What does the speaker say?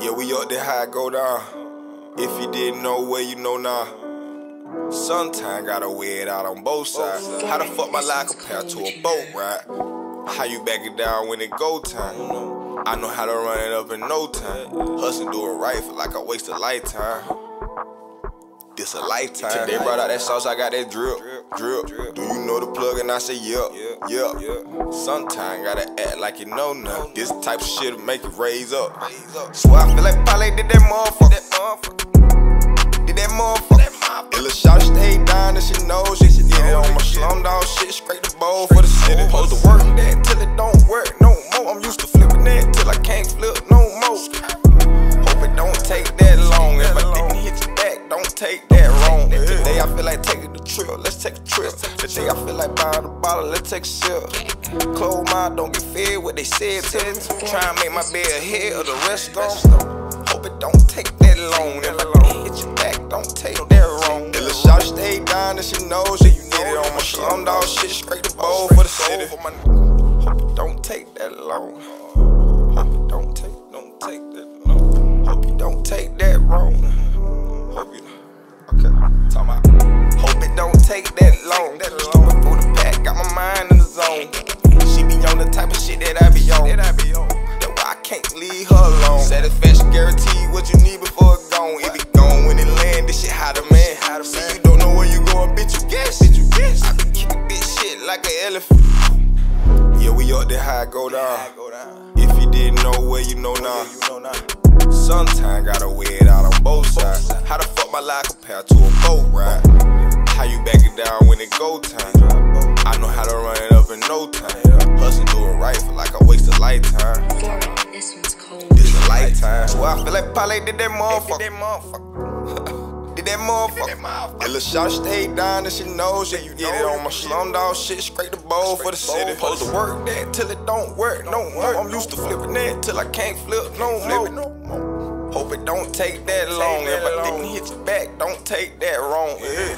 Yeah, we up there high, go down. If you didn't know where you know now. Sometime gotta wear it out on both sides. How the fuck my life compared to a boat ride? How you back it down when it go time? I know how to run it up in no time. Hustle do it right, feel like I waste a lifetime. This a lifetime. They brought out that sauce, I got that drip, drip. Do you know the plug? And I say, yep, yep. Sometimes gotta act like you know nothing. This type of shit will make you raise up. Swear I feel like Polly did that motherfucker. Did that motherfucker. Little shawty stay down and she knows she should get it on my slum dog shit. Straight the bowl for the city. Supposed to work that till it don't work no more. I'm used to flipping that till I can't flip no more. Hope it don't take that long. If I didn't hit you back, don't take Take a trip. Today I feel like buying a bottle. Let's take a sip. Close my don't get fed what they said to me. Try and make my bed ahead of the rest of them. Hope it don't take that long. If I hit you back, don't take that wrong. The little shawty stay down and she knows that you get it on my slum dog shit. Straight the bowl for the city. Hope it don't take that long. Type of shit that I be on. That's why I can't leave her alone. Satisfaction guarantee what you need before it gone. It be gone when it land. This shit how the man. See you don't know where you going, bitch. You guess. Bitch, you guess. I be kicking this shit like an elephant. Yeah, we up there how it go down. If you didn't know where you know now. Sometimes gotta wear it out on both sides. How the fuck my life compared to a boat ride? How you back it down when it go time? I know how to run it up in no time. Hustle do it right for like I waste a lifetime. This one's cold. This a lifetime. Well, I feel like Polly did that motherfucker. Did that motherfucker. And little shot stay down and she knows that you get it on my slum dog shit. Straight the bowl for the city. Supposed to work that till it don't work no more. I'm used to flipping that till I can't flip no more. Hope it don't take that long. If I didn't hit you back, don't take that wrong. Yeah.